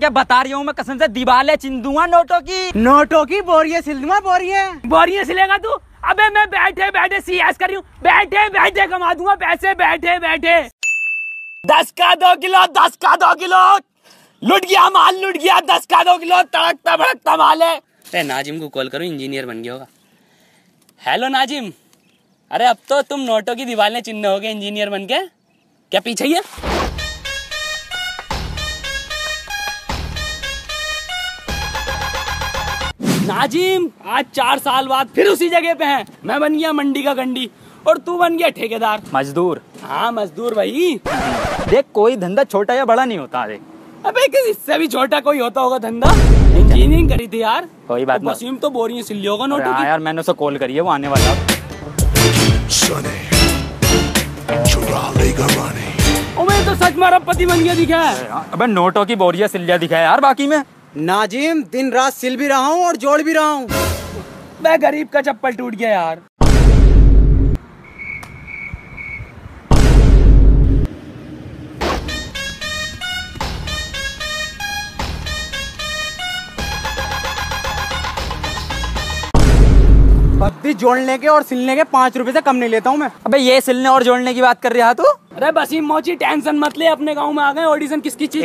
क्या बता रही हूँ मैं कसम से? दीवाले चिंदुआ नोटों की। नोटों की? बोरिए सिलदूँगा बोरिए बोरियाँ सिलेगा तू? अबे मैं बैठे बैठे सीएस कर रही हूँ। बैठे बैठे कमा दूँगा पैसे बैठे बैठे। दस का दो किलो दस का दो किलो। लुट गया माल लुट गया दस का दो किलो। तड़कता भड़कता माल है। अरे नाजिम को कॉल करो इंजीनियर बन गया होगा। हेलो नाजिम। अरे अब तो तुम नोटों की दीवारें चिन्ह हो गए इंजीनियर बन के। क्या पीछे ही है? नाजिम आज चार साल बाद फिर उसी जगह पे हैं। मैं बन गया मंडी का गंडी और तू बन गया ठेकेदार। मजदूर। हाँ मजदूर भाई। देख कोई धंधा छोटा या बड़ा नहीं होता देख। अबे इससे भी छोटा कोई होता होगा धंधा? इंजीनियरिंग करी थी यार। कोई बात नहीं। मशीन तो बोरियाँ सिल होगा नोटों हाँ यार मैंने उसे कॉल करी है वो आने वाला। है। तो सच में अरबपति बन गया दिखा। है अबे नोटों की बोरिया सिल्लिया दिखा है यार बाकी में। नाजिम दिन रात सिल भी रहा हूँ और जोड़ भी रहा हूँ। मैं गरीब का चप्पल टूट गया यार। जोड़ने के और सिलने के पाँच रुपए से कम नहीं लेता हूँ मैं। अबे ये सिलने और जोड़ने की बात कर रहा तू? अरे बसीम मोची टेंशन मत ले अपने गाँव में आ गए ऑडिशन किसकी चीज़